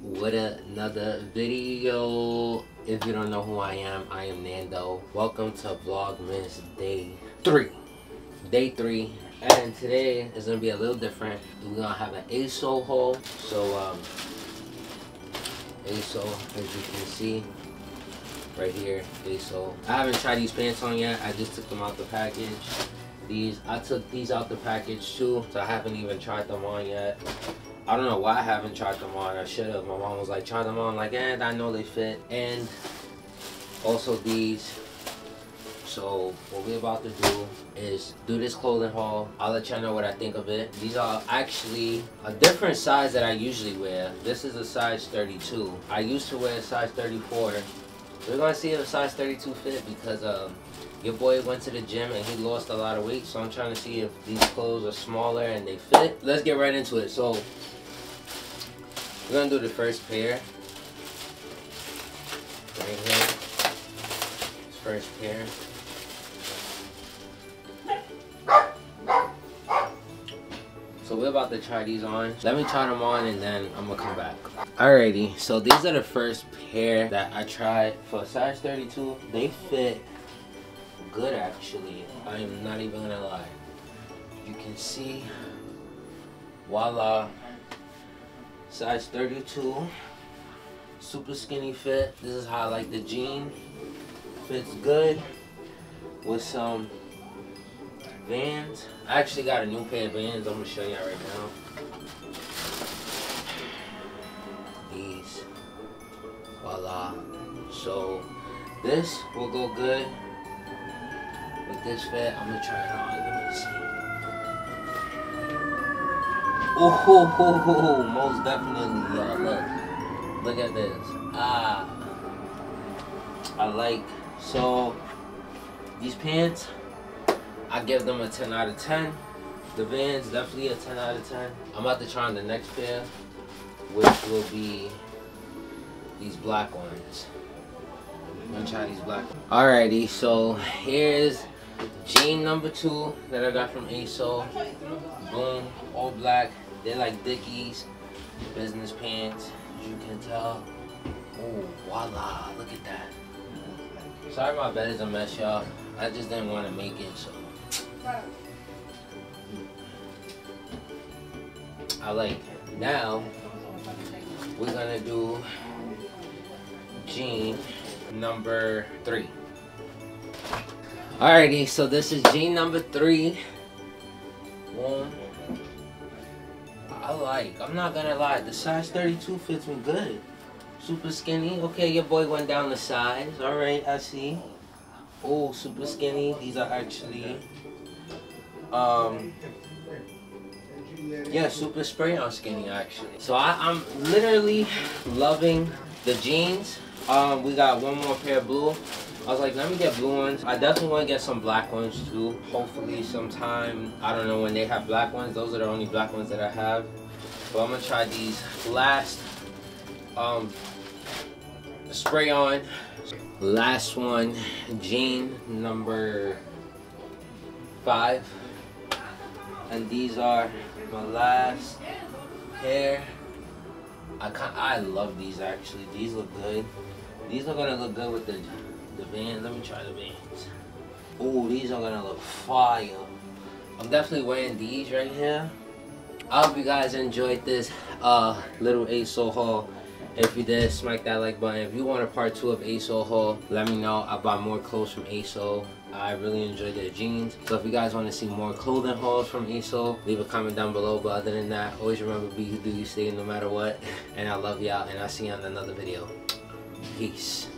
with another video. If you don't know who I am, I am Nando. Welcome to Vlogmas Day 3. Day 3. And today is going to be a little different. We're going to have an ASO haul. So, um, ASO, as you can see, right here, ASO. I haven't tried these pants on yet. I just took them out the package. These, I took these out the package too, so I haven't even tried them on yet. I don't know why I haven't tried them on. I should have. My mom was like, try them on. Like, and I know they fit. And also these. So what we're about to do is do this clothing haul. I'll let y'all know what I think of it. These are actually a different size that I usually wear. This is a size 32. I used to wear a size 34. We're gonna see if a size 32 fit because um, your boy went to the gym and he lost a lot of weight. So I'm trying to see if these clothes are smaller and they fit. Let's get right into it. So we're gonna do the first pair. Right here. First pair. So we're about to try these on. Let me try them on and then I'm gonna come back. Alrighty, so these are the first pair that I tried for size 32. They fit good actually. I am not even gonna lie. You can see, voila, size 32, super skinny fit. This is how I like the jean. Fits good with some Vans. I actually got a new pair of Vans. I'm gonna show y'all right now. These. Voila. So this will go good with this fit. I'm gonna try it on. Let me see. Oh, ho, ho, ho, most definitely, y'all. Look, look at this. Ah, I like. So these pants. I give them a 10 out of 10. The Vans, definitely a 10 out of 10. I'm about to try on the next pair, which will be these black ones. I'm gonna try these black ones. Alrighty, so here's jean number two that I got from ASO. Boom, all black. They're like Dickies business pants, as you can tell. Oh, voila, look at that. Sorry my bed is a mess, y'all. I just didn't want to make it, so I like it. Now, we're gonna do jean number three. Alrighty, so this is jean number three. One. I like, I'm not gonna lie, the size 32 fits me good. Super skinny. Okay, your boy went down the size. Alright, I see. Oh, super skinny. These are actually um yeah super spray on skinny actually. So I, i'm literally loving the jeans. Um we got one more pair of blue. I was like let me get blue ones. I definitely want to get some black ones too. Hopefully sometime i don't know when they have black ones. Those are the only black ones that i have. But i'm gonna try these last um spray on. Last one jean number five and these are my last pair I I love these actually. These look good. These are gonna look good with the the Vans let me try the Vans oh these are gonna look fire. I'm definitely wearing these right here. I hope you guys enjoyed this uh little ASO haul if you did, smack that like button. If you want a part two of ASO haul, let me know. I bought more clothes from ASO. I really enjoy their jeans. So if you guys want to see more clothing hauls from ASO, leave a comment down below. But other than that, always remember be who do you stay no matter what. And I love y'all and I'll see you on another video. Peace.